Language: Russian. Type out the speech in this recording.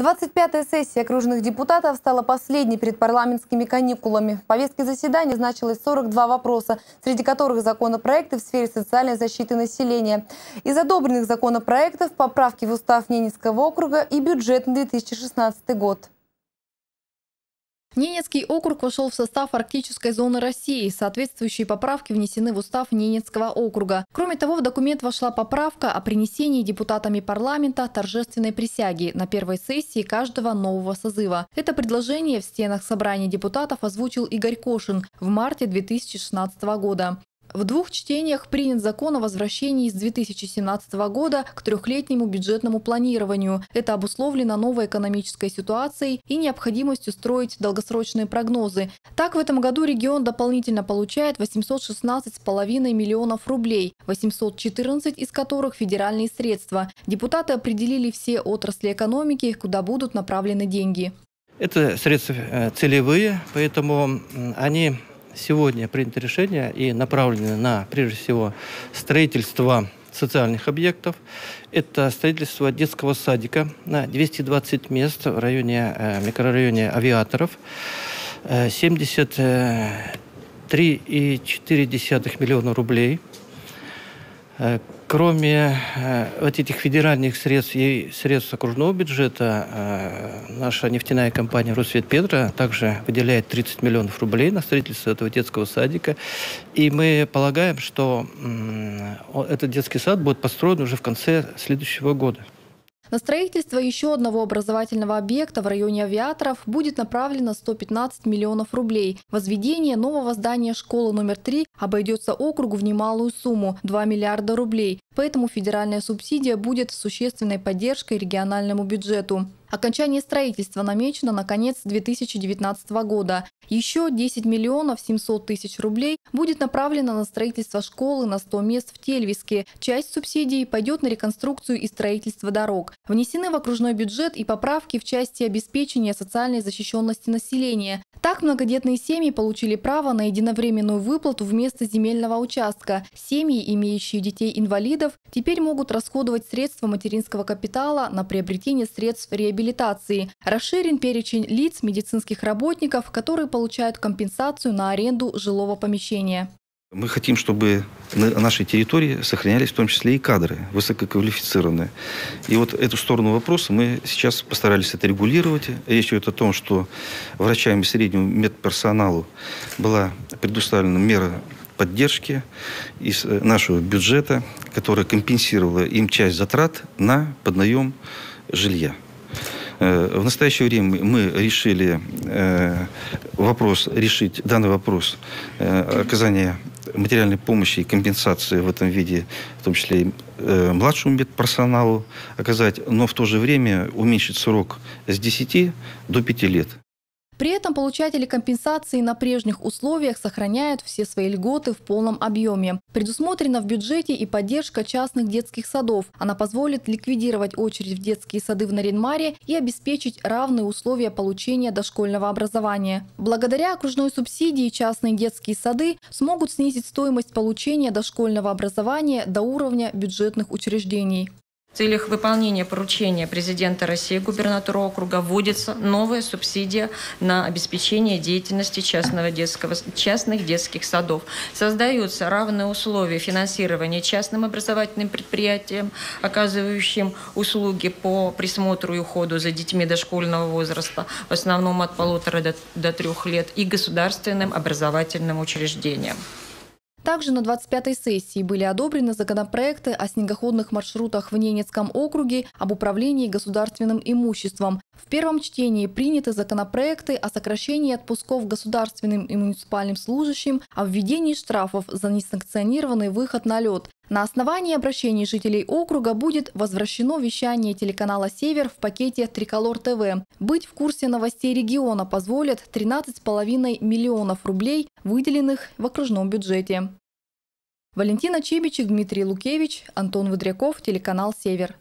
25-я сессия окружных депутатов стала последней перед парламентскими каникулами. В повестке заседания значилось 42 вопроса, среди которых законопроекты в сфере социальной защиты населения. Из одобренных законопроектов поправки в устав Ненецкого округа и бюджет на 2016 год. Ненецкий округ вошел в состав арктической зоны России. Соответствующие поправки внесены в устав Ненецкого округа. Кроме того, в документ вошла поправка о принесении депутатами парламента торжественной присяги на первой сессии каждого нового созыва. Это предложение в стенах собрания депутатов озвучил Игорь Кошин в марте 2016 года. В двух чтениях принят закон о возвращении с 2017 года к трехлетнему бюджетному планированию. Это обусловлено новой экономической ситуацией и необходимостью строить долгосрочные прогнозы. Так, в этом году регион дополнительно получает 816,5 миллионов рублей, 814 из которых федеральные средства. Депутаты определили все отрасли экономики, куда будут направлены деньги. Это средства э, целевые, поэтому они сегодня принято решение и направлены на, прежде всего, строительство социальных объектов. Это строительство детского садика на 220 мест в районе, э, микрорайоне авиаторов. 73,4 э, миллиона рублей – Э, кроме э, вот этих федеральных средств и средств окружного бюджета, э, наша нефтяная компания «Росвет Петра» также выделяет 30 миллионов рублей на строительство этого детского садика. И мы полагаем, что этот детский сад будет построен уже в конце следующего года. На строительство еще одного образовательного объекта в районе авиаторов будет направлено 115 миллионов рублей. Возведение нового здания школы номер 3 обойдется округу в немалую сумму – 2 миллиарда рублей. Поэтому федеральная субсидия будет существенной поддержкой региональному бюджету. Окончание строительства намечено на конец 2019 года. Еще 10 миллионов 700 тысяч рублей будет направлено на строительство школы на 100 мест в Тельвиске. Часть субсидий пойдет на реконструкцию и строительство дорог. Внесены в окружной бюджет и поправки в части обеспечения социальной защищенности населения. Так многодетные семьи получили право на единовременную выплату вместо земельного участка. Семьи, имеющие детей-инвалидов, теперь могут расходовать средства материнского капитала на приобретение средств реабилитации. Расширен перечень лиц, медицинских работников, которые получают компенсацию на аренду жилого помещения. Мы хотим, чтобы на нашей территории сохранялись в том числе и кадры высококвалифицированные. И вот эту сторону вопроса мы сейчас постарались это регулировать. Речь идет о том, что врачам и среднему медперсоналу была предоставлена мера поддержки из э, нашего бюджета, которая компенсировала им часть затрат на поднаем жилья. Э, в настоящее время мы решили э, вопрос, решить данный вопрос оказания материальной помощи и компенсации в этом виде, в том числе и младшему медперсоналу оказать, но в то же время уменьшить срок с 10 до 5 лет. При этом получатели компенсации на прежних условиях сохраняют все свои льготы в полном объеме. Предусмотрена в бюджете и поддержка частных детских садов. Она позволит ликвидировать очередь в детские сады в Наринмаре и обеспечить равные условия получения дошкольного образования. Благодаря окружной субсидии частные детские сады смогут снизить стоимость получения дошкольного образования до уровня бюджетных учреждений. В целях выполнения поручения президента России губернатору округа вводится новая субсидия на обеспечение деятельности частного детского, частных детских садов. Создаются равные условия финансирования частным образовательным предприятиям, оказывающим услуги по присмотру и уходу за детьми дошкольного возраста, в основном от полутора до, до трех лет, и государственным образовательным учреждениям. Также на 25-й сессии были одобрены законопроекты о снегоходных маршрутах в Ненецком округе, об управлении государственным имуществом. В первом чтении приняты законопроекты о сокращении отпусков государственным и муниципальным служащим, о введении штрафов за несанкционированный выход на лед. На основании обращений жителей округа будет возвращено вещание телеканала «Север» в пакете «Триколор ТВ». Быть в курсе новостей региона позволят 13,5 миллионов рублей, выделенных в окружном бюджете. Валентина Чебичек, Дмитрий Лукевич, Антон Выдряков, телеканал «Север».